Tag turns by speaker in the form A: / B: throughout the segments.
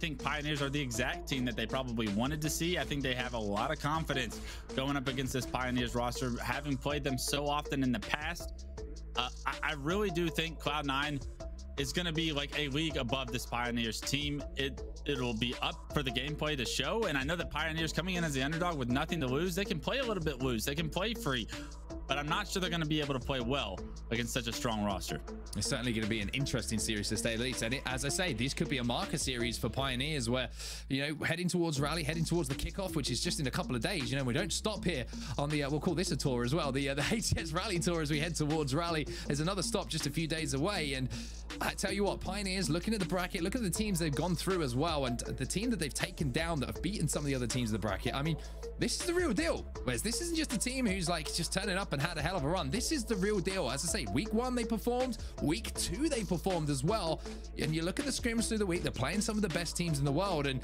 A: think Pioneers are the exact team that they probably wanted to see. I think they have a lot of confidence going up against this Pioneers roster, having played them so often in the past. Uh, I, I really do think Cloud9 is going to be like a league above this Pioneers team. It it'll be up for the gameplay to show. And I know that Pioneers coming in as the underdog with nothing to lose, they can play a little bit loose. They can play free but I'm not sure they're going to be able to play well against such a strong roster.
B: It's certainly going to be an interesting series to stay the least. And it, as I say, this could be a marker series for Pioneers where, you know, heading towards Rally, heading towards the kickoff, which is just in a couple of days. You know, we don't stop here on the, uh, we'll call this a tour as well, the, uh, the HCS Rally Tour as we head towards Rally. There's another stop just a few days away. And I tell you what, Pioneers, looking at the bracket, look at the teams they've gone through as well. And the team that they've taken down that have beaten some of the other teams in the bracket. I mean, this is the real deal. Whereas this isn't just a team who's like just turning up and had a hell of a run. This is the real deal. As I say, week one they performed, week two they performed as well. And you look at the scrims through the week, they're playing some of the best teams in the world. And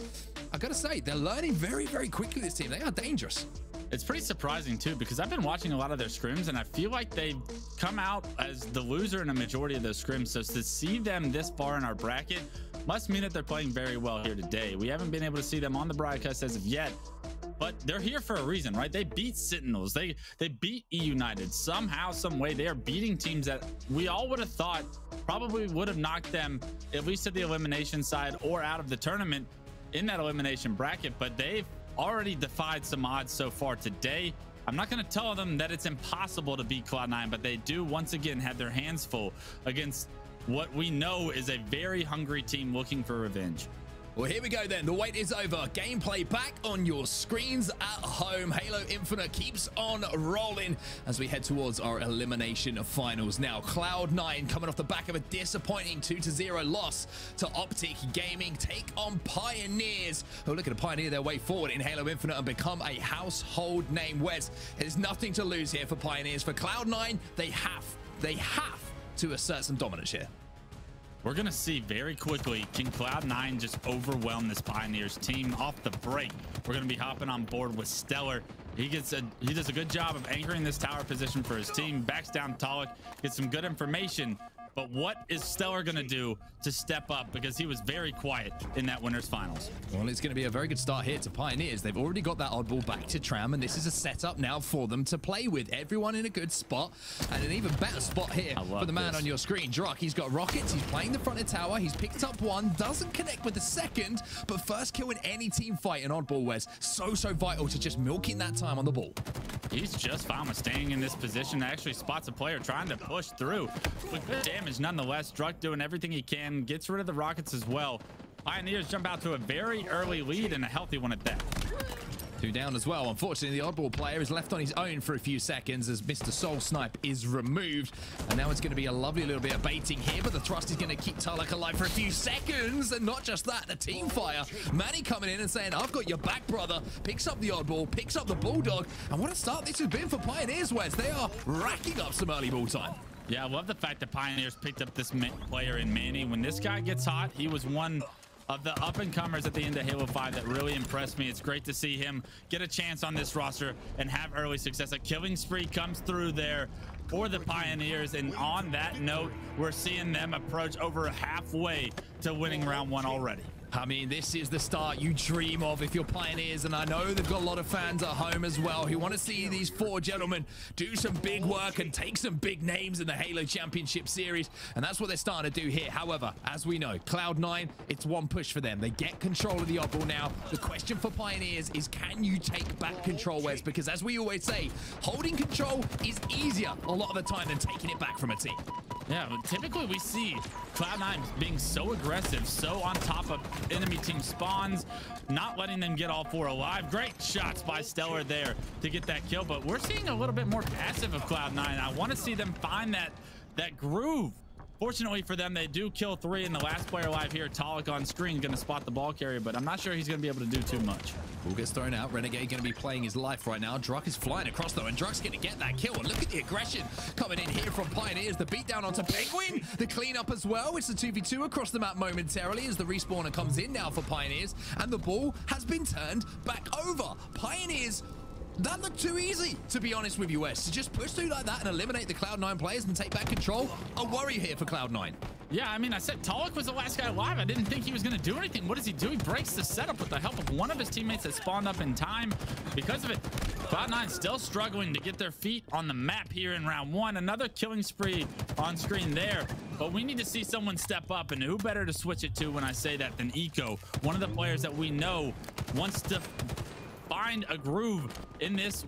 B: I gotta say, they're learning very, very quickly. This team, they are dangerous.
A: It's pretty surprising too because I've been watching a lot of their scrims and I feel like they've come out as the loser in a majority of those scrims. So to see them this far in our bracket must mean that they're playing very well here today. We haven't been able to see them on the broadcast as of yet, but they're here for a reason, right? They beat Sentinels. They they beat E United somehow, some way. They are beating teams that we all would have thought probably would have knocked them at least to the elimination side or out of the tournament in that elimination bracket. But they've already defied some odds so far today. I'm not going to tell them that it's impossible to beat Cloud9, but they do once again have their hands full against what we know is a very hungry team looking for revenge.
B: Well, here we go then. The wait is over. Gameplay back on your screens at home. Halo Infinite keeps on rolling as we head towards our elimination of finals. Now, Cloud9 coming off the back of a disappointing 2-0 loss to Optic Gaming take on Pioneers oh, who are looking to pioneer their way forward in Halo Infinite and become a household name. Wes, there's nothing to lose here for Pioneers. For Cloud9, they have, they have to assert some dominance here.
A: We're going to see very quickly, can Cloud9 just overwhelm this Pioneers team off the break? We're going to be hopping on board with StelluR. He gets a he does a good job of anchoring this tower position for his team, backs down Taulek, gets some good information, but what is StelluR going to do to step up? Because he was very quiet in that winners finals.
B: Well, it's going to be a very good start here to Pioneers. They've already got that oddball back to Tram, and this is a setup now for them to play with. Everyone in a good spot, and an even better spot here for the man
A: this.
B: on your screen. Druk, he's got rockets. He's playing the front of tower. He's picked up one, doesn't connect with the second, but first kill in any team fight in oddball, Wes. So, so vital to just milking that time on the ball.
A: He's just fine with staying in this position. Actually spots a player trying to push through. With good damage nonetheless. Druk doing everything he can. Gets rid of the rockets as well. Pioneers jump out to a very early lead and a healthy one at that.
B: Two down as well. Unfortunately, the oddball player is left on his own for a few seconds as Mr. SoulSnipe is removed. And now it's going to be a lovely little bit of baiting here, but the thrust is going to keep Taulek alive for a few seconds. And not just that, the team fire. Manny coming in and saying, I've got your back, brother. Picks up the oddball, picks up the Bulldog. And what a start this has been for Pioneers, Wes. They are racking up some early ball time.
A: Yeah, I love the fact that Pioneers picked up this player in Manny. When this guy gets hot, he was one of the up-and-comers at the end of Halo 5 that really impressed me. It's great to see him get a chance on this roster and have early success. A killing spree comes through there for the Pioneers. And on that note, we're seeing them approach over halfway to winning round one already.
B: I mean, this is the start you dream of if you're Pioneers, and I know they've got a lot of fans at home as well who want to see these four gentlemen do some big work and take some big names in the Halo Championship Series, and that's what they're starting to do here. However, as we know, Cloud9, it's one push for them. They get control of the oddball now. The question for Pioneers is, can you take back control, Wes? Because as we always say, holding control is easier a lot of the time than taking it back from a team.
A: Yeah, but typically we see Cloud9 being so aggressive, so on top of enemy team spawns, not letting them get all four alive. Great shots by StelluR there to get that kill, but we're seeing a little bit more passive of Cloud9. I want to see them find that that groove Fortunately for them, they do kill three, and the last player alive here, Taulek on screen, is going to spot the ball carrier, but I'm not sure he's going to be able to do too much.
B: Ball gets thrown out. Renegade going to be playing his life right now. Druk is flying across, though, and Druk's going to get that kill. And look at the aggression coming in here from Pioneers. The beatdown onto Penguin. The cleanup as well. It's the 2v2 across the map momentarily as the respawner comes in now for Pioneers, and the ball has been turned back over. Pioneers that looked too easy, to be honest with you, Wes. To just push through like that and eliminate the Cloud9 players and take back control, a worry here for Cloud9.
A: Yeah, I mean, I said Taulek was the last guy alive. I didn't think he was going to do anything. What does he do? He breaks the setup with the help of one of his teammates that spawned up in time. Because of it, Cloud9 still struggling to get their feet on the map here in round one. Another killing spree on screen there. But we need to see someone step up, and who better to switch it to when I say that than Eco, one of the players that we know wants to find a groove in this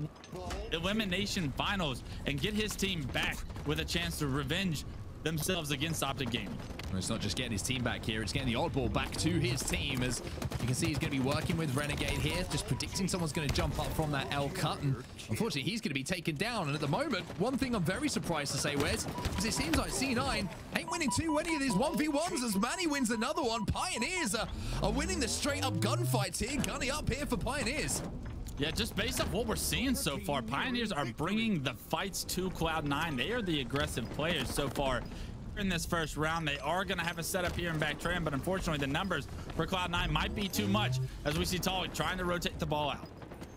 A: elimination finals and get his team back with a chance to revenge themselves against Optic Gaming.
B: It's not just getting his team back here, it's getting the oddball back to his team as you can see he's going to be working with Renegade here, just predicting someone's going to jump up from that L cut and unfortunately he's going to be taken down and at the moment, one thing I'm very surprised to say, Wes, is it seems like C9 ain't winning too many of these 1v1s as Manny wins another one. Pioneers are, are winning the straight up gunfights here, Gunny up here for Pioneers.
A: Yeah, just based off what we're seeing so far, Pioneers are bringing the fights to Cloud9. They are the aggressive players so far in this first round. They are going to have a setup here in back tram, but unfortunately the numbers for Cloud9 might be too much as we see Taulek trying to rotate the ball out.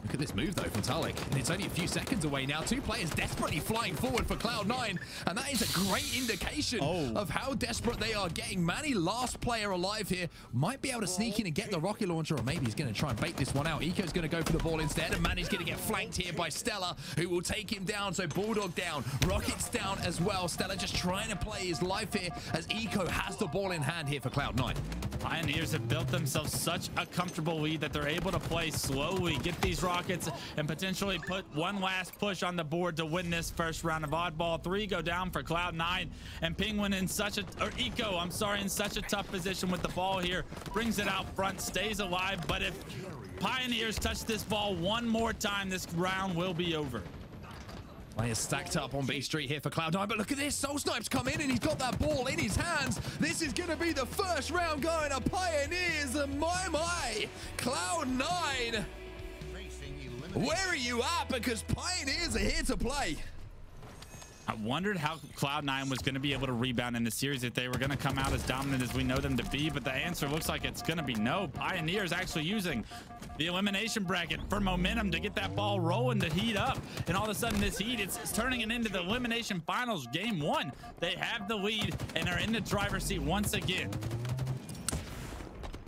B: Look at this move, though, from Taulek. And it's only a few seconds away now. Two players desperately flying forward for Cloud9. And that is a great indication oh. of how desperate they are getting. Manny, last player alive here, might be able to sneak in and get the rocket launcher. Or maybe he's going to try and bait this one out. Eco's going to go for the ball instead. And Manny's going to get flanked here by StelluR, who will take him down. So Bulldog down. Rocket's down as well. StelluR just trying to play his life here as Eco has the ball in hand here for Cloud9.
A: Pioneers have built themselves such a comfortable lead that they're able to play slowly, get these rockets, and potentially put one last push on the board to win this first round of oddball. Three go down for Cloud9, and Penguin in such a, or Eco, I'm sorry, in such a tough position with the ball here. Brings it out front, stays alive, but if Pioneers touch this ball one more time, this round will be over.
B: Players stacked up on B Street here for Cloud9, but look at this. SoulSnipe's come in and he's got that ball in his hands. This is going to be the first round going to Pioneers. And my, my, Cloud9. Where are you at? Because Pioneers are here to play.
A: I wondered how Cloud9 was going to be able to rebound in the series if they were going to come out as dominant as we know them to be, but the answer looks like it's going to be no. Pioneers actually using the elimination bracket for momentum to get that ball rolling to heat up. And all of a sudden this heat, it's, it's turning it into the elimination finals game one. They have the lead and are in the driver's seat once again.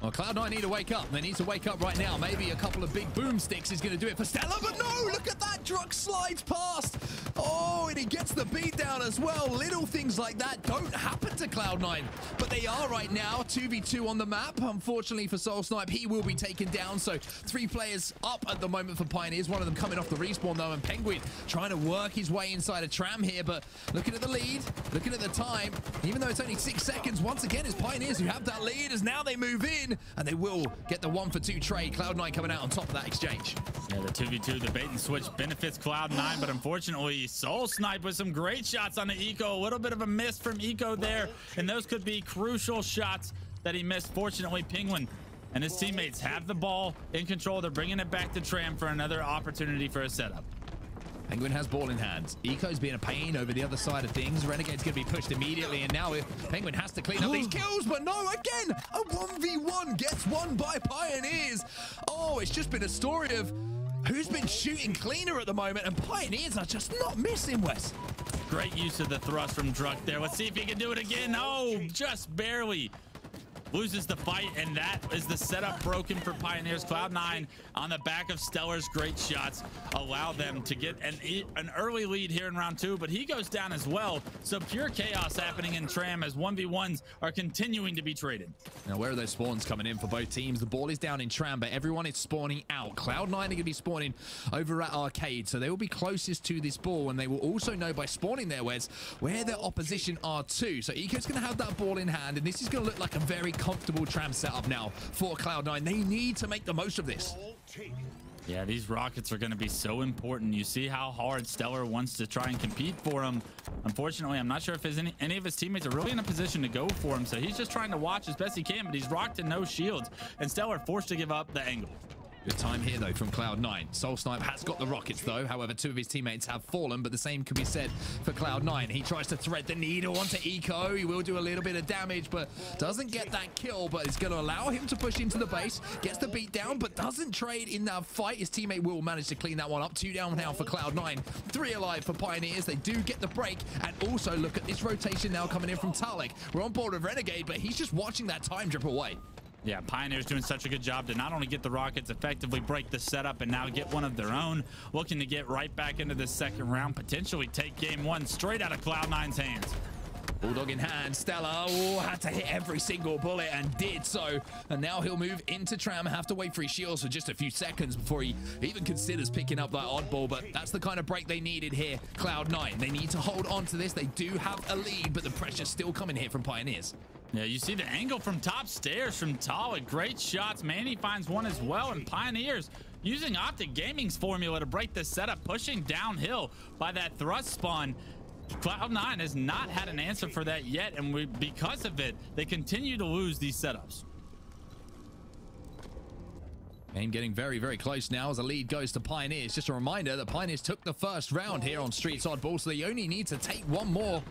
B: Well, Cloud9 need to wake up. They need to wake up right now. Maybe a couple of big boomsticks is going to do it for StelluR, but no, look at that. Druk slides past. Oh, and he gets the beat down as well. Little things like that don't happen to Cloud9, but they are right now. 2v2 on the map. Unfortunately for SoulSnipe, he will be taken down. So three players up at the moment for Pioneers. One of them coming off the respawn though, and Penguin trying to work his way inside a tram here, but looking at the lead, looking at the time, even though it's only six seconds, once again, it's Pioneers who have that lead as now they move in and they will get the one for two trade. Cloud9 coming out on top of that exchange.
A: Yeah, the 2v2, the bait and switch benefits Cloud9, but unfortunately, SoulSnipe with some great shots on the Eco. A little bit of a miss from Eco there, and those could be crucial shots that he missed. Fortunately, Penguin and his teammates have the ball in control. They're bringing it back to Tram for another opportunity for a setup.
B: Penguin has ball in hand. Eco's being a pain over the other side of things. Renegade's going to be pushed immediately, and now Penguin has to clean up these kills, but no, again, a 1v1 gets won by Pioneers. Oh, it's just been a story of who's been shooting cleaner at the moment, and Pioneers are just not missing, Wes.
A: Great use of the thrust from Druk there. Let's see if he can do it again. Oh, just barely loses the fight, and that is the setup broken for Pioneers. Cloud9 on the back of StelluR's great shots allow them to get an, an early lead here in round two, but he goes down as well. So pure chaos happening in Tram as 1v1s are continuing to be traded.
B: Now, where are those spawns coming in for both teams? The ball is down in Tram, but everyone is spawning out. Cloud9 are going to be spawning over at Arcade, so they will be closest to this ball, and they will also know by spawning their where's where their opposition are too. So Eco's going to have that ball in hand, and this is going to look like a very comfortable tram setup now for Cloud9. They need to make the most of this.
A: Yeah, these rockets are going to be so important. You see how hard StelluR wants to try and compete for them. Unfortunately, I'm not sure if any, any of his teammates are really in a position to go for him. So he's just trying to watch as best he can, but he's rocked and no shields. And StelluR forced to give up the angle.
B: Good time here, though, from Cloud9. SoulSnipe has got the rockets, though. However, two of his teammates have fallen, but the same can be said for Cloud9. He tries to thread the needle onto Eco. He will do a little bit of damage, but doesn't get that kill, but it's going to allow him to push into the base. Gets the beat down, but doesn't trade in that fight. His teammate will manage to clean that one up. Two down now for Cloud9. Three alive for Pioneers. They do get the break, and also look at this rotation now coming in from Taulek. We're on board with Renegade, but he's just watching that time drip away.
A: Yeah, Pioneer's doing such a good job to not only get the Rockets effectively break the setup and now get one of their own, looking to get right back into the second round, potentially take game one straight out of Cloud9's hands.
B: Bulldog in hand, StelluR oh, had to hit every single bullet and did so. And now he'll move into Tram, have to wait for his shields for just a few seconds before he even considers picking up that oddball. But that's the kind of break they needed here. Cloud9, they need to hold on to this. They do have a lead, but the pressure's still coming here from Pioneers.
A: Yeah, you see the angle from top stairs from Taulek. Great shots. Manny finds one as well. And Pioneers using Optic Gaming's formula to break this setup, pushing downhill by that thrust spawn. Cloud9 has not had an answer for that yet. And we, because of it, they continue to lose these setups.
B: Game getting very, very close now as the lead goes to Pioneers. Just a reminder that Pioneers took the first round here on Streets Oddball, so they only need to take one more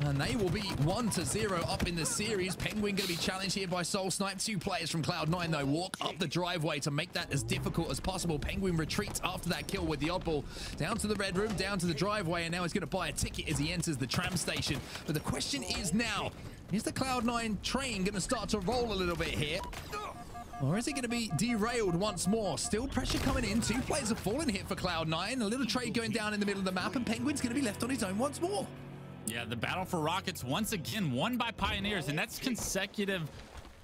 B: and they will be 1 to 0 up in the series. Penguin going to be challenged here by SoulSnipe. Two players from Cloud9, though, walk up the driveway to make that as difficult as possible. Penguin retreats after that kill with the oddball. Down to the red room, down to the driveway, and now he's going to buy a ticket as he enters the tram station. But the question is now, is the Cloud9 train going to start to roll a little bit here? Or is it going to be derailed once more? Still pressure coming in. Two players have fallen here for Cloud9. A little trade going down in the middle of the map, and Penguin's going to be left on his own once more.
A: Yeah, the battle for Rockets once again won by Pioneers, and that's consecutive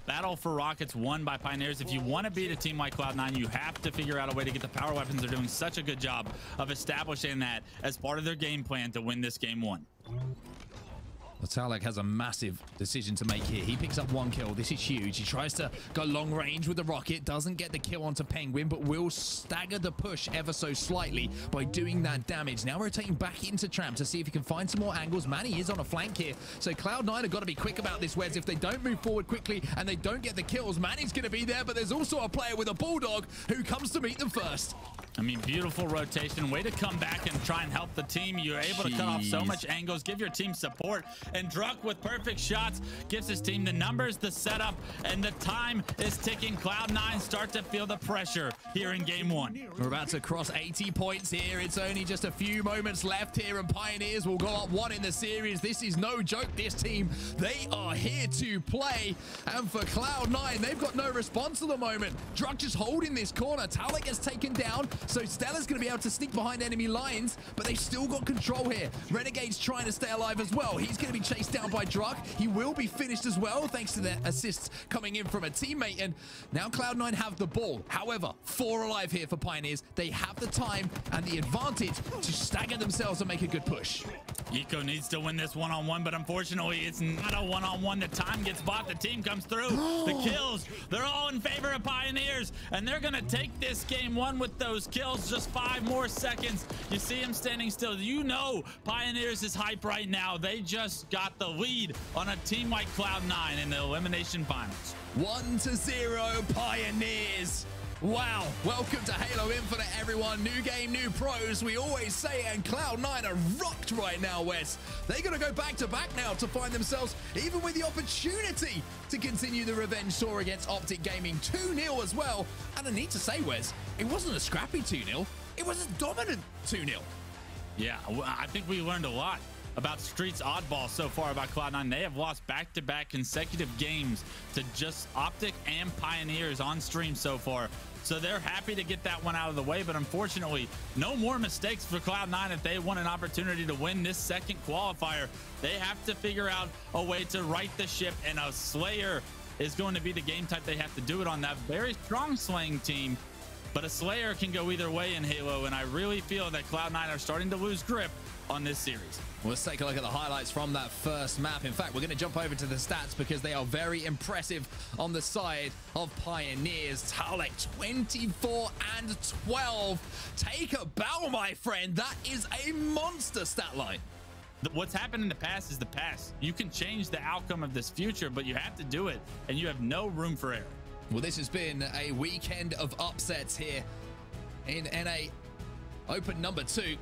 A: battle for Rockets won by Pioneers. If you want to beat a team like Cloud9, you have to figure out a way to get the power weapons. They're doing such a good job of establishing that as part of their game plan to win this game one.
B: Taulek has a massive decision to make here. He picks up one kill. This is huge. He tries to go long range with the rocket. Doesn't get the kill onto Penguin, but will stagger the push ever so slightly by doing that damage. Now rotating back into Tram to see if he can find some more angles. Manny is on a flank here. So Cloud9 have got to be quick about this, Wes. If they don't move forward quickly and they don't get the kills, Manny's going to be there, but there's also a player with a Bulldog who comes to meet them first.
A: I mean, beautiful rotation. Way to come back and try and help the team. You're able Jeez. to cut off so much angles, give your team support. And Druk with perfect shots gives his team the numbers, the setup, and the time is ticking. Cloud9 start to feel the pressure here in game one.
B: We're about to cross 80 points here. It's only just a few moments left here, and Pioneers will go up one in the series. This is no joke, this team. They are here to play. And for Cloud9, they've got no response at the moment. Druk just holding this corner. Taulek gets taken down. So StelluR's going to be able to sneak behind enemy lines, but they've still got control here. Renegade's trying to stay alive as well. He's going to be chased down by Druk. He will be finished as well, thanks to the assists coming in from a teammate. And now Cloud9 have the ball. However, four alive here for Pioneers. They have the time and the advantage to stagger themselves and make a good push.
A: Eco needs to win this one-on-one, -on -one, but unfortunately, it's not a one-on-one. -on -one. The time gets bought. The team comes through. the kills, they're all in favor of Pioneers, and they're going to take this game one with those kills. Just five more seconds. You see him standing still. You know Pioneers is hype right now. They just got the lead on a team like Cloud9 in the elimination finals.
B: One to zero, Pioneers. Wow, welcome to Halo Infinite, everyone. New game, new pros, we always say, and Cloud9 are rocked right now, Wes. They're going to go back to back now to find themselves even with the opportunity to continue the revenge tour against Optic Gaming 2-0 as well. And I need to say, Wes, it wasn't a scrappy 2-0, it was a dominant 2-0.
A: Yeah, I think we learned a lot about Streets Oddball so far about Cloud9. They have lost back-to-back -back consecutive games to just Optic and Pioneers on stream so far. So they're happy to get that one out of the way, but unfortunately, no more mistakes for Cloud9 if they want an opportunity to win this second qualifier. They have to figure out a way to right the ship, and a Slayer is going to be the game type they have to do it on. That very strong slaying team but a Slayer can go either way in Halo, and I really feel that Cloud9 are starting to lose grip on this series.
B: Let's take a look at the highlights from that first map. In fact, we're going to jump over to the stats because they are very impressive on the side of Pioneers. Taulek 24 and 12. Take a bow, my friend. That is a monster stat line.
A: What's happened in the past is the past. You can change the outcome of this future, but you have to do it, and you have no room for error.
B: Well, this has been a weekend of upsets here in NA Open number two.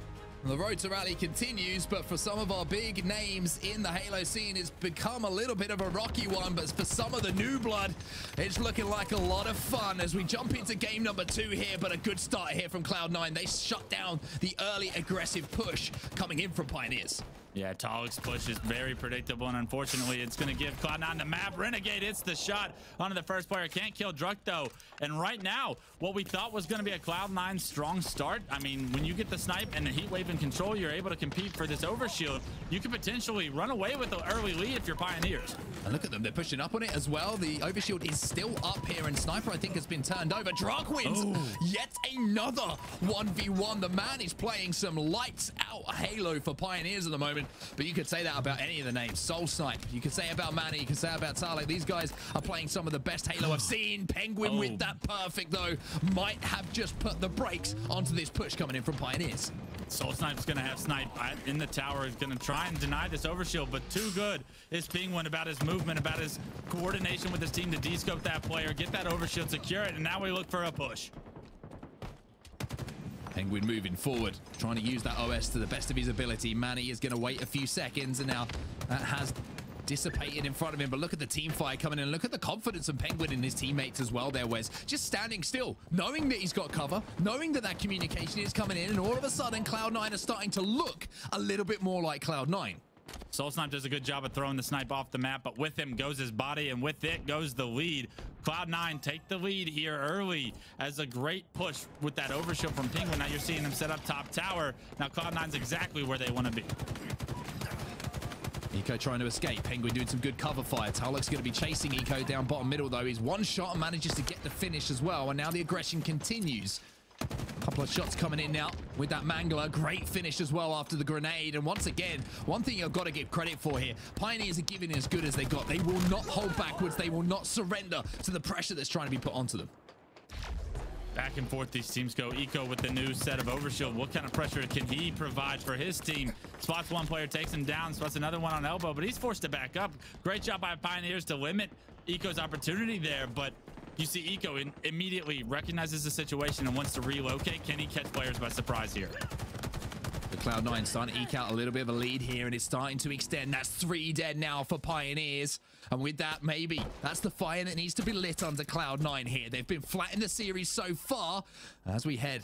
B: The road to rally continues, but for some of our big names in the Halo scene, it's become a little bit of a rocky one. But for some of the new blood, it's looking like a lot of fun as we jump into game number two here. But a good start here from Cloud9. They shut down the early aggressive push coming in from Pioneers.
A: Yeah, Taulek's push is very predictable, and unfortunately, it's going to give Cloud9 the map. Renegade hits the shot onto the first player. Can't kill Druk, though. And right now, what we thought was going to be a Cloud9 strong start, I mean, when you get the snipe and the heat wave in control, you're able to compete for this overshield. You could potentially run away with the early lead if you're Pioneers.
B: And look at them. They're pushing up on it as well. The overshield is still up here, and Sniper, I think, has been turned over. Druk wins oh. yet another 1v1. The man is playing some lights out Halo for Pioneers at the moment, but you could say that about any of the names. SoulSnipe, you could say about Manny, you could say about Taulek. These guys are playing some of the best Halo I've seen. Penguin oh. with that perfect, though, might have just put the brakes onto this push coming in from Pioneers.
A: SoulSnipe's going to have Snipe in the tower. He's going to try and deny this overshield, but too good is Penguin about his movement, about his coordination with his team to descope that player, get that overshield, secure it, and now we look for a push.
B: Penguin moving forward, trying to use that OS to the best of his ability. Manny is going to wait a few seconds, and now that has dissipated in front of him. But look at the team fight coming in. Look at the confidence of Penguin and his teammates as well there, Wes. Just standing still, knowing that he's got cover, knowing that that communication is coming in, and all of a sudden, Cloud9 is starting to look a little bit more like Cloud9.
A: SoulSnipe does a good job of throwing the snipe off the map, but with him goes his body, and with it goes the lead. Cloud9 take the lead here early as a great push with that overshield from Penguin. Now you're seeing them set up top tower. Now Cloud9's exactly where they want to be.
B: Eco trying to escape. Penguin doing some good cover fire. Taulek's going to be chasing Eco down bottom middle, though. He's one shot and manages to get the finish as well. And now the aggression continues. Couple of shots coming in now with that Mangler. Great finish as well after the grenade. And once again, one thing you've got to give credit for here. Pioneers are giving as good as they got. They will not hold backwards. They will not surrender to the pressure that's trying to be put onto them.
A: Back and forth these teams go. Eco with the new set of Overshield. What kind of pressure can he provide for his team? Spots one player, takes him down, spots another one on elbow, but he's forced to back up. Great job by Pioneers to limit Eco's opportunity there, but you see Eco in, immediately recognizes the situation and wants to relocate. Can he catch players by surprise here?
B: The Cloud9 starting to eke out a little bit of a lead here, and it's starting to extend. That's three dead now for Pioneers. And with that, maybe that's the fire that needs to be lit under Cloud9 here. They've been flat in the series so far. As we head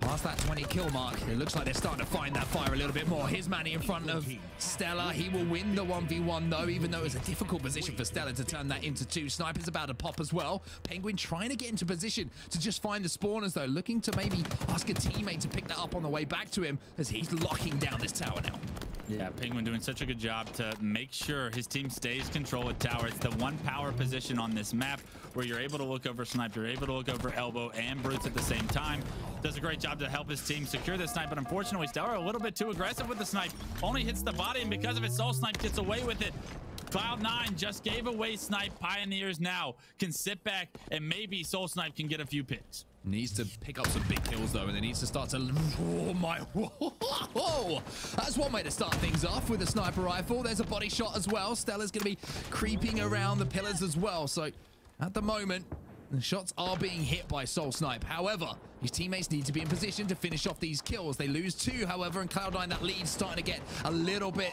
B: Past that 20 kill mark, it looks like they're starting to find that fire a little bit more. Here's Manny in front of StelluR. He will win the 1v1 though, even though it's a difficult position for StelluR to turn that into two. Sniper's about to pop as well. Penguin trying to get into position to just find the spawners though, looking to maybe ask a teammate to pick that up on the way back to him as he's locking down this tower now.
A: Yeah, Penguin doing such a good job to make sure his team stays control of tower. It's the one power position on this map where you're able to look over snipe, you're able to look over elbow and brutes at the same time. Does a great job to help his team secure the snipe, but unfortunately, StelluR a little bit too aggressive with the snipe. Only hits the body, and because of it, SoulSnipe gets away with it. Cloud9 just gave away Snipe. Pioneers now can sit back, and maybe SoulSnipe can get a few picks.
B: Needs to pick up some big kills though, and then needs to start to. Oh my! Whoa! That's one way to start things off with a sniper rifle. There's a body shot as well. StelluR's going to be creeping around the pillars as well. So at the moment, the shots are being hit by SoulSnipe. However, his teammates need to be in position to finish off these kills. They lose two, however, and Cloud9, that lead's starting to get a little bit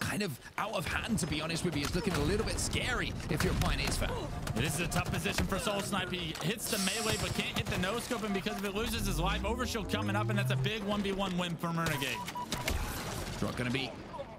B: kind of out of hand, to be honest with you. It's looking a little bit scary if you're a Pioneers fan.
A: This is a tough position for SoulSnipe. He hits the melee, but can't hit the no-scope, and because of it, loses his life. Overshield coming up, and that's a big 1v1 win for Renegade.
B: Druk going to be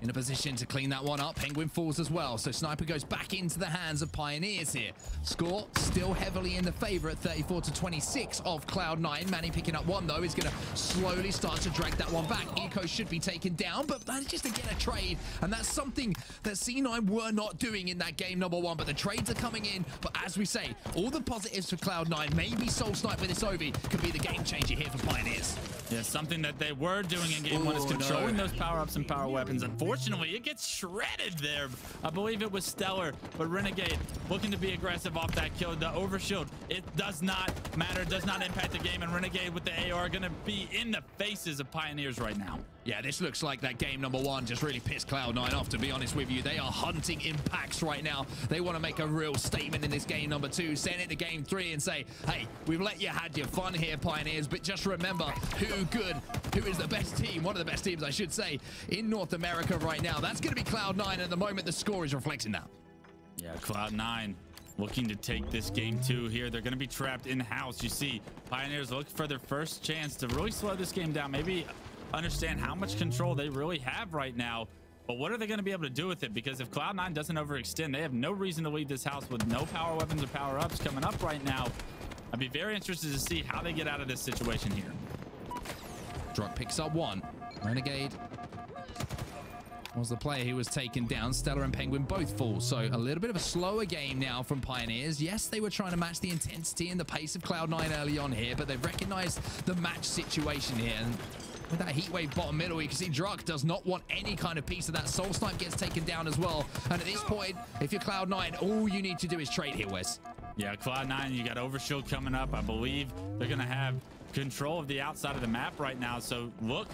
B: in a position to clean that one up. Penguin falls as well, so Sniper goes back into the hands of Pioneers here. Score still heavily in the favor at 34 to 26 of Cloud9. Manny picking up one, though, is going to slowly start to drag that one back. Eco should be taken down, but manages to get a trade, and that's something that C9 were not doing in that game number one, but the trades are coming in. But as we say, all the positives for Cloud9, maybe SoulSnipe with this Ovi could be the game changer here for Pioneers.
A: Yeah, something that they were doing in game Ooh, one is controlling no. those power-ups and power weapons. Unfortunately, it gets shredded there. I believe it was StelluR, but Renegade looking to be aggressive off that kill. The overshield, it does not matter, does not impact the game, and Renegade with the AR going to be in the faces of Pioneers right now.
B: Yeah, this looks like that game number one just really pissed Cloud9 off, to be honest with you. They are hunting impacts right now. They want to make a real statement in this game number two, send it to game three and say, hey, we've let you had your fun here, Pioneers, but just remember who good, who is the best team, one of the best teams, I should say, in North America right now. That's going to be Cloud9 at the moment the score is reflecting that.
A: Yeah, Cloud9 looking to take this game two here. They're going to be trapped in-house. You see, Pioneers look for their first chance to really slow this game down. Maybe understand how much control they really have right now. But what are they going to be able to do with it? Because if Cloud9 doesn't overextend, they have no reason to leave this house with no power weapons or power ups coming up right now. I'd be very interested to see how they get out of this situation here.
B: Druk picks up one. Renegade was the player who was taken down. StelluR and Penguin both fall. So a little bit of a slower game now from Pioneers. Yes, they were trying to match the intensity and the pace of Cloud9 early on here, but they've recognized the match situation here. And with that heat wave bottom middle, you can see Druk does not want any kind of piece of that. SoulSnipe gets taken down as well. And at this point, if you're Cloud9, all you need to do is trade here, Wes.
A: Yeah, Cloud9, you got Overshield coming up. I believe they're going to have control of the outside of the map right now. So look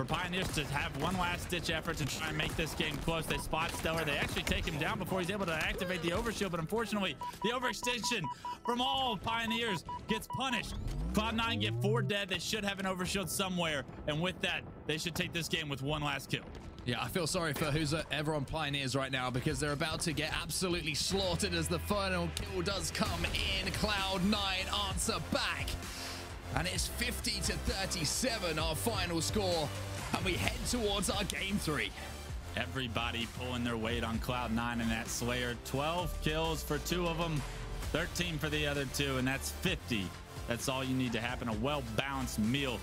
A: for Pioneers to have one last ditch effort to try and make this game close. They spot StelluR. They actually take him down before he's able to activate the overshield, but unfortunately, the overextension from all Pioneers gets punished. Cloud9 get four dead. They should have an overshield somewhere, and with that, they should take this game with one last kill.
B: Yeah, I feel sorry for who's ever on Pioneers right now because they're about to get absolutely slaughtered as the final kill does come in. Cloud9 answer back. And it's 50 to 37, our final score. And we head towards our game three.
A: Everybody pulling their weight on Cloud9 and that Slayer. 12 kills for two of them, 13 for the other two, and that's 50. That's all you need to happen. A well-balanced meal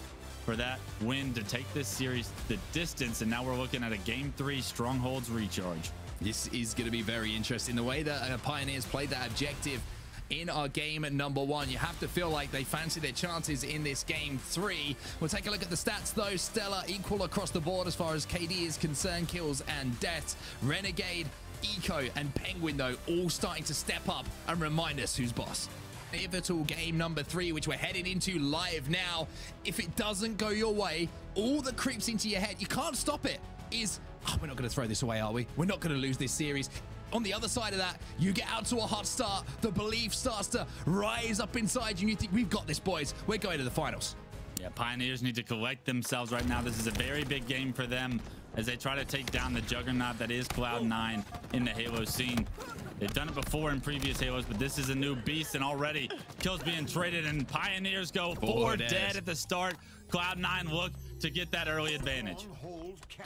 A: for that win to take this series the distance. And now we're looking at a game three Strongholds recharge.
B: This is going to be very interesting. The way that uh, Pioneers played that objective in our game number one. You have to feel like they fancy their chances in this game three. We'll take a look at the stats though. StelluR equal across the board as far as KD is concerned. Kills and deaths. Renegade, Eco, and Penguin though all starting to step up and remind us who's boss pivotal game number three, which we're heading into live now. If it doesn't go your way, all that creeps into your head, you can't stop it, is, oh, we're not going to throw this away, are we? We're not going to lose this series on the other side of that, you get out to a hot start. The belief starts to rise up inside you, and you think, we've got this, boys. We're going to the finals.
A: Yeah, Pioneers need to collect themselves right now. This is a very big game for them as they try to take down the juggernaut that is Cloud9 in the Halo scene. They've done it before in previous Halos, but this is a new beast, and already kills being traded, and Pioneers go four, four dead at the start. Cloud9 look to get that early advantage.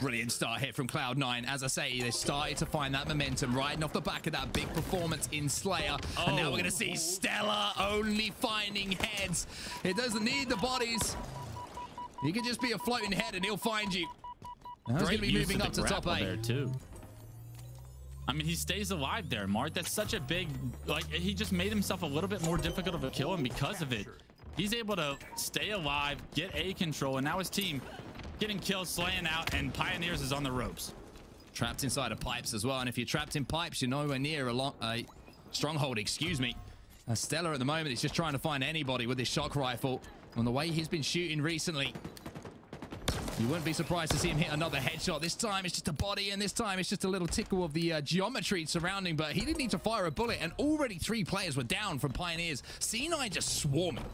B: Brilliant start here from Cloud9. As I say, they started to find that momentum riding off the back of that big performance in Slayer. Oh. And now we're going to see oh. StelluR only finding heads. It doesn't need the bodies. You can just be a floating head and he'll find you.
A: He's going to be moving up to top eight. There too. I mean, he stays alive there, Mark. That's such a big, like, he just made himself a little bit more difficult of a kill, and because of it, he's able to stay alive, get A control, and now his team getting killed, slaying out, and Pioneers is on the ropes.
B: Trapped inside of pipes as well. And if you're trapped in pipes, you're nowhere near a, long, a stronghold, excuse me. Uh, StelluR at the moment is just trying to find anybody with his shock rifle. On the way he's been shooting recently, you wouldn't be surprised to see him hit another headshot. This time it's just a body, and this time it's just a little tickle of the uh, geometry surrounding, but he didn't need to fire a bullet, and already three players were down from Pioneers. C9 just swarming.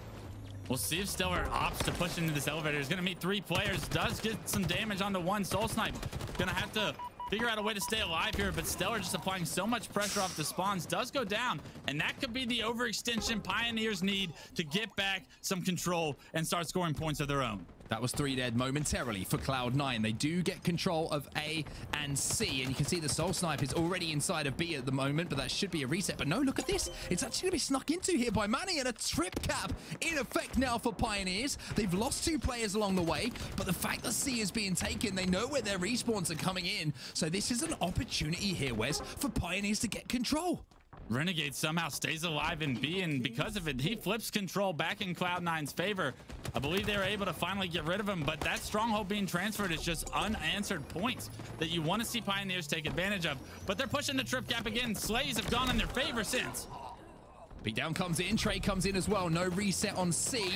A: We'll see if StelluR opts to push into this elevator. He's going to meet three players. Does get some damage onto one. SoulSnipe going to have to figure out a way to stay alive here, but StelluR just applying so much pressure off the spawns does go down, and that could be the overextension Pioneers need to get back some control and start scoring points of their own.
B: That was three dead momentarily for Cloud9. They do get control of A and C, and you can see the SoulSnipe is already inside of B at the moment, but that should be a reset. But no, look at this. It's actually going to be snuck into here by Manny, and a trip cap in effect now for Pioneers. They've lost two players along the way, but the fact that C is being taken, they know where their respawns are coming in. So this is an opportunity here, Wes, for Pioneers to get control.
A: Renegade somehow stays alive in B, and because of it, he flips control back in Cloud9's favor. I believe they were able to finally get rid of him, but that stronghold being transferred is just unanswered points that you want to see Pioneers take advantage of. But they're pushing the trip cap again. Slays have gone in their favor since.
B: Beatdown comes in, Trey comes in as well. No reset on C.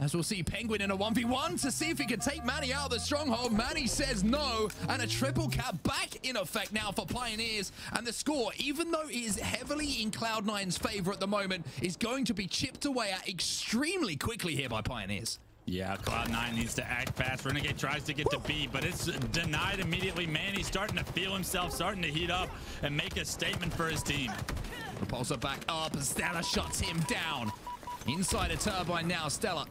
B: As we'll see Penguin in a 1v1 to see if he can take Manny out of the stronghold. Manny says no, and a triple cap back in effect now for Pioneers. And the score, even though it is heavily in Cloud9's favor at the moment, is going to be chipped away at extremely quickly here by Pioneers.
A: Yeah, Cloud9 needs to act fast. Renegade tries to get to B, but it's denied immediately. Manny's starting to feel himself, starting to heat up and make a statement for his team.
B: Repulsor back up, and StelluR shuts him down. Inside a turbine now, StelluR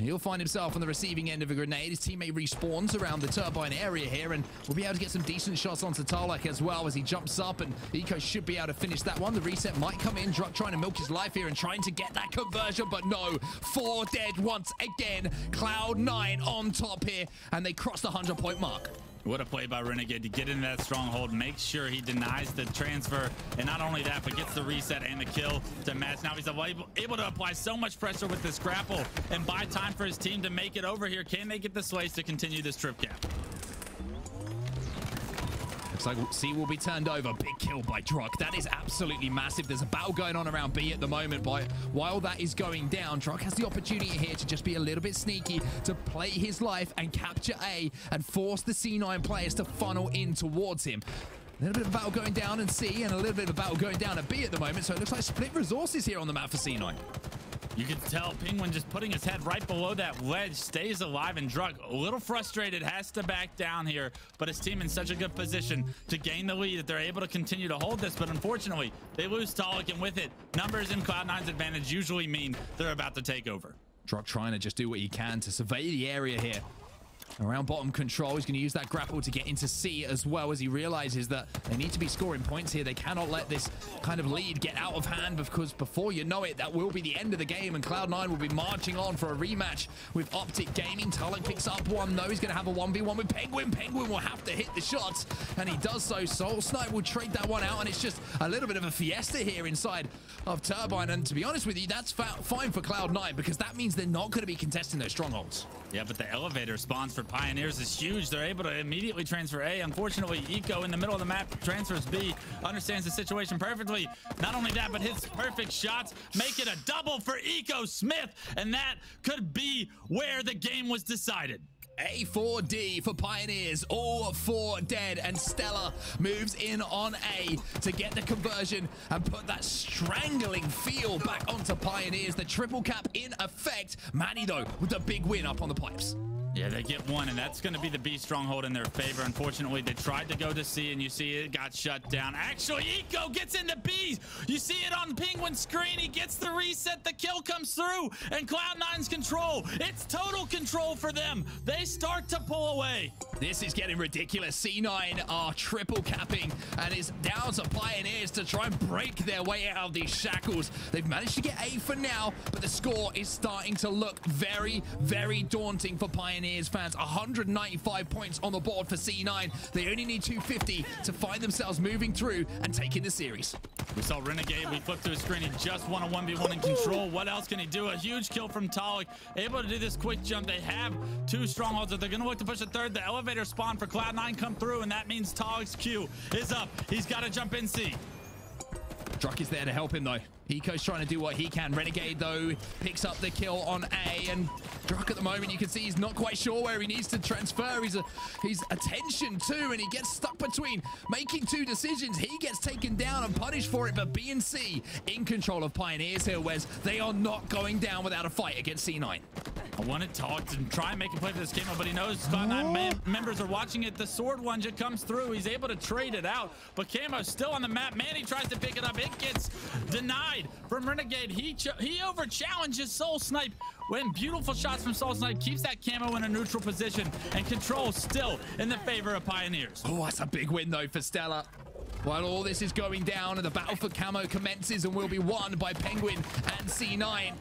B: He'll find himself on the receiving end of a grenade. His teammate respawns around the turbine area here, and we'll be able to get some decent shots onto Taulek as well as he jumps up, and Eco should be able to finish that one. The reset might come in. Druk trying to milk his life here and trying to get that conversion, but no. Four dead once again. Cloud9 on top here, and they cross the 100-point mark.
A: What a play by Renegade to get into that stronghold, make sure he denies the transfer, and not only that, but gets the reset and the kill to match. Now he's able, able to apply so much pressure with this grapple and buy time for his team to make it over here. Can they get the Slays to continue this trip cap?
B: Looks like C will be turned over. Big kill by Druk. That is absolutely massive. There's a battle going on around B at the moment. While that is going down, Druk has the opportunity here to just be a little bit sneaky, to play his life and capture A and force the C9 players to funnel in towards him. A little bit of battle going down in C and a little bit of battle going down at B at the moment. So it looks like split resources here on the map for C9.
A: You can tell Penguin just putting his head right below that ledge, stays alive and Druk a little frustrated, has to back down here, but his team in such a good position to gain the lead that they're able to continue to hold this, but unfortunately, they lose Taulek, and with it, numbers in Cloud9's advantage usually mean they're about to take over.
B: Druk trying to just do what he can to survey the area here. Around bottom control, he's going to use that grapple to get into C as well as he realizes that they need to be scoring points here. They cannot let this kind of lead get out of hand because before you know it, that will be the end of the game and Cloud9 will be marching on for a rematch with Optic Gaming. Taulek picks up one, though. He's going to have a 1v1 with Penguin. Penguin will have to hit the shots and he does so. SoulSnipe will trade that one out and it's just a little bit of a fiesta here inside of Turbine. And to be honest with you, that's fine for Cloud9 because that means they're not going to be contesting those strongholds.
A: Yeah, but the elevator spawns for Pioneers is huge. They're able to immediately transfer A. Unfortunately, Eco in the middle of the map transfers B. Understands the situation perfectly. Not only that, but hits perfect shots. Make it a double for Eco Smith. And that could be where the game was decided.
B: A4D for Pioneers, all four dead, and StelluR moves in on A to get the conversion and put that strangling feel back onto Pioneers. The triple cap in effect. Manny, though, with the big win up on the pipes.
A: Yeah, they get one, and that's going to be the B stronghold in their favor. Unfortunately, they tried to go to C, and you see it got shut down. Actually, Eco gets into B. You see it on Penguin screen. He gets the reset. The kill comes through, and Cloud9's control. It's total control for them. They start to pull away.
B: This is getting ridiculous. C9 are triple capping, and it's down to Pioneers to try and break their way out of these shackles. They've managed to get A for now, but the score is starting to look very, very daunting for Pioneers. Pioneers fans. 195 points on the board for C9. They only need 250 to find themselves moving through and taking the series.
A: We saw Renegade. We flipped to his screen. He just won a 1v1 in control. What else can he do? A huge kill from Taulek. Able to do this quick jump. They have two strongholds. They're going to look to push a third. The elevator spawn for Cloud9 come through, and that means Taulek's Q is up. He's got to jump in C.
B: Druk is there to help him, though. Eco's trying to do what he can. Renegade, though, picks up the kill on A. And Druk at the moment, you can see he's not quite sure where he needs to transfer his, uh, his attention to. And he gets stuck between making two decisions. He gets taken down and punished for it. But B and C in control of Pioneers here, Wes. They are not going down without a fight against C9.
A: I want to talk and try and make a play for this game, but he knows Cloud9 members are watching it. The sword one just comes through. He's able to trade it out, but Camo's still on the map. Manny tries to pick it up. It gets denied from Renegade. He he over challenges SoulSnipe when beautiful shots from SoulSnipe keeps that camo in a neutral position and control still in the favor of Pioneers.
B: Oh, that's a big win though for StelluR. While all this is going down and the battle for camo commences and will be won by Penguin and C9.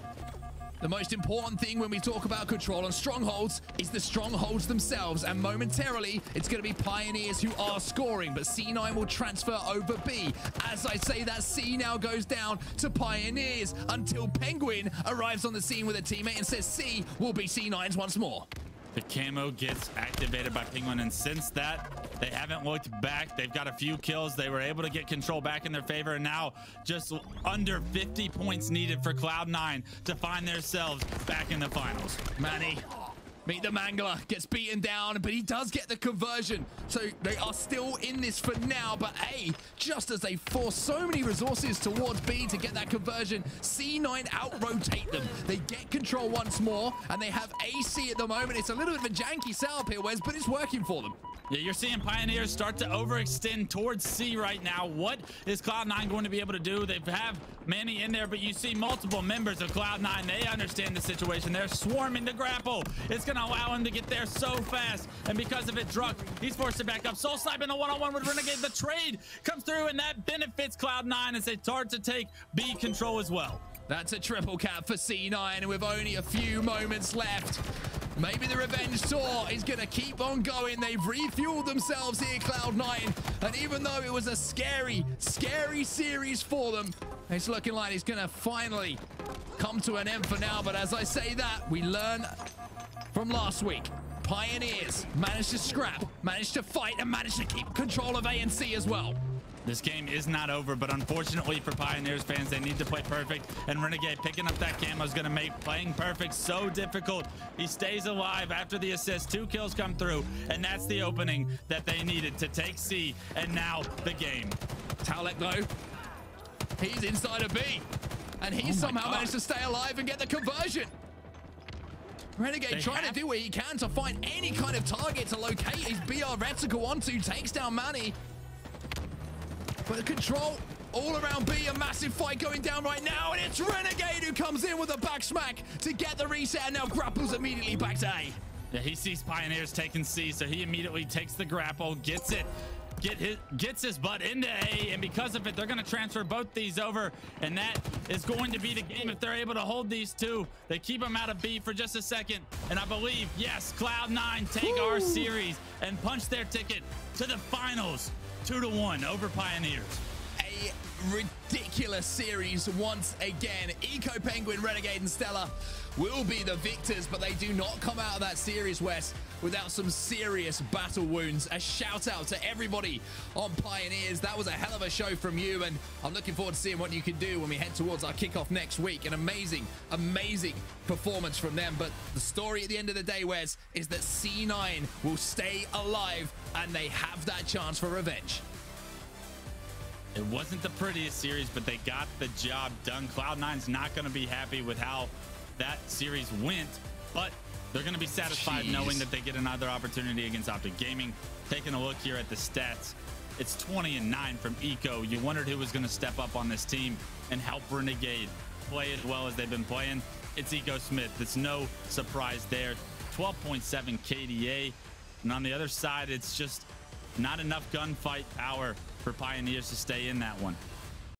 B: The most important thing when we talk about control on strongholds is the strongholds themselves. And momentarily, it's going to be Pioneers who are scoring. But C9 will transfer over B. As I say that, C now goes down to Pioneers until Penguin arrives on the scene with a teammate and says C will be C9's once more.
A: The camo gets activated by Penguin, and since that, they haven't looked back. They've got a few kills. They were able to get control back in their favor, and now just under 50 points needed for Cloud9 to find themselves back in the finals.
B: Manny Meet the Mangler gets beaten down, but he does get the conversion. So they are still in this for now. But A, just as they force so many resources towards B to get that conversion, C9 out-rotate them. They get control once more, and they have AC at the moment. It's a little bit of a janky setup here, Wes, but it's working for them.
A: Yeah, you're seeing Pioneers start to overextend towards C right now. What is Cloud9 going to be able to do? They have Manny in there, but you see multiple members of Cloud9. They understand the situation. They're swarming the grapple. It's going to allow him to get there so fast. And because of it, Druk, he's forced to back up. SoulSnipe in a one-on-one with Renegade. The trade comes through, and that benefits Cloud9 as they start to take B control as well.
B: That's a triple cap for C9, and with only a few moments left, maybe the revenge tour is going to keep on going. They've refueled themselves here, Cloud9, and even though it was a scary, scary series for them, it's looking like it's going to finally come to an end for now. But as I say that, we learn from last week. Pioneers managed to scrap, managed to fight, and managed to keep control of A and C as well.
A: This game is not over, but unfortunately for Pioneers fans, they need to play perfect. And Renegade picking up that camo is going to make playing perfect so difficult. He stays alive after the assist. Two kills come through, and that's the opening that they needed to take C. And now the game.
B: Taulek, though, he's inside of B. And he oh somehow managed to stay alive and get the conversion. Renegade they trying have... to do what he can to find any kind of target to locate his BR reticle onto. Takes down Manny. But the control all around B, a massive fight going down right now, and it's Renegade who comes in with a back smack to get the reset, and now grapples immediately back to A.
A: Yeah, he sees Pioneers taking C, so he immediately takes the grapple, gets it, get his, gets his butt into A, and because of it, they're going to transfer both these over, and that is going to be the game if they're able to hold these two. They keep them out of B for just a second, and I believe, yes, Cloud9 take Woo. our series and punch their ticket to the finals two to one over Pioneers.
B: A ridiculous series once again. Eco Penguin, Renegade, and StelluR will be the victors, but they do not come out of that series, Wes, without some serious battle wounds. A shout out to everybody on Pioneers. That was a hell of a show from you, and I'm looking forward to seeing what you can do when we head towards our kickoff next week. An amazing, amazing performance from them. But the story at the end of the day, Wes, is that C9 will stay alive, and they have that chance for revenge.
A: It wasn't the prettiest series, but they got the job done. Cloud9's not going to be happy with how that series went, but they're going to be satisfied Jeez. knowing that they get another opportunity against Optic Gaming. Taking a look here at the stats, it's 20 and 9 from Eco. You wondered who was going to step up on this team and help Renegade play as well as they've been playing. It's Eco Smith. It's no surprise there. 12.7 KDA. And on the other side, it's just not enough gunfight power for Pioneers to stay in that one.